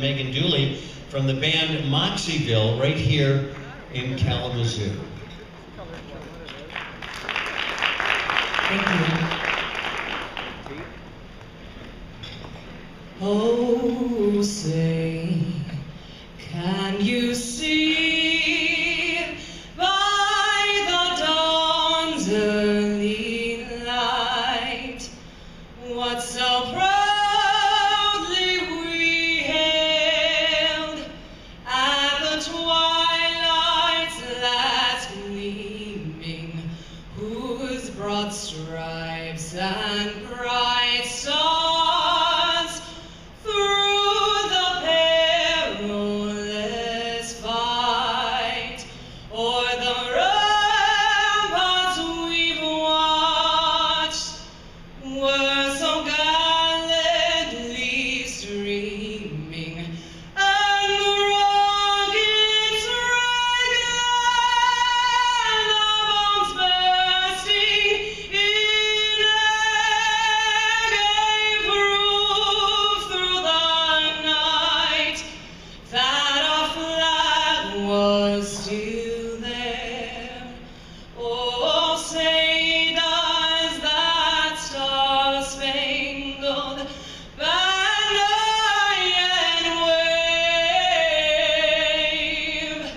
Megan Dooley from the band Moxieville right here in Kalamazoo. Thank you. Oh, say, can you see by the dawn's early light what so gleaming, still there. Oh, say does that star-spangled banner yet wave?